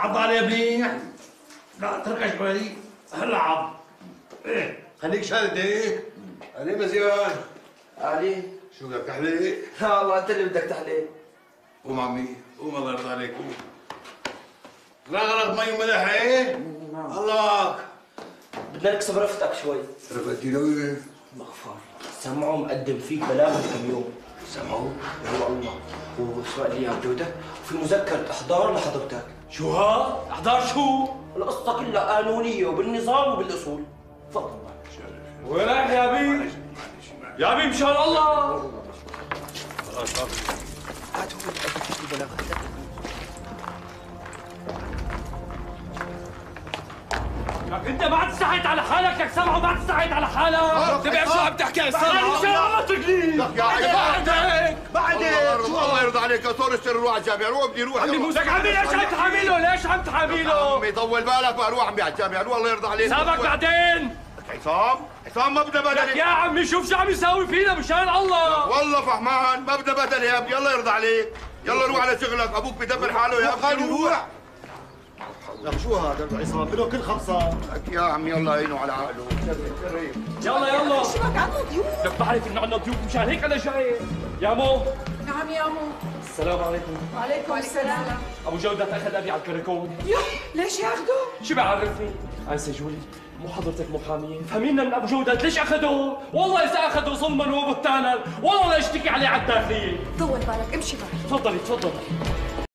عض عليه منيح لا اتركها شوي هلا عض إيه. خليك شادد هيك. علي مزيان. علي. شو بدك تحلي؟ لا والله انت اللي بدك تحلي. قوم عمي. قوم الله يرضى عليك. قوم. رغرغ مي وملح إيه؟ الله. بدنا نكسب رفقتك شوي. رفقتي له وين؟ مغفر سمعوا مقدم فيك بلاغ من كم يوم. سمعوا؟ هو الله. وسواء لي يا بجودة وفي مذكرة إحضار لحضرتك. شو ها؟ أحضار شو؟ القصة كلها قانونية وبالنظام وبالأصول. تفضل. وين رايح يا بي؟ يا بي مشان الله. لك أنت ما عاد استحيت على حالك لك سمعوا ما عاد استحيت على حالك. تبع عم تحكي يا سامع مشان الله تقليد لك يا بعدك بعدين شو الله يرضى عليك يا صور اشتري روح على الجامع روح بدي روح. عمي موسى عمي ليش عم تحامله؟ ليش عم تحامله؟ عمي طول بالك روح عمي على الجامع روح الله يرضى عليك. سابك بعدين. عصام عصام ما بدنا لك بدني. يا عمي شوف شو عم يساوي فينا مشان الله. والله فهمان ما بدنا بدني يا ابني. الله يرضى عليك. يلا روح على شغلك. أبوك بدبر حاله يا ابني. روح. لك شو هذا عصام له كل خمسة. لك يا عمي الله يعينه على عقله. يلا يلا. شو بك عنده ضيوف لك بعرف إنه عندنا ضيوف مشان هيك أنا جاي. يا مو. نعم يا مو. السلام عليكم. وعليكم السلام. أبو جودة اخذ أبي على الكركون. يوه ليش ياخذوا؟ شو بعرفني؟ انسه جولي مو حضرتك محامية فهمينا من أبو جودة ليش أخذوه؟ والله إذا اخذوا ظلما وبهتانا والله لا اشتكي عليه على الداخلية. طول بالك امشي معي. تفضلي تفضلي.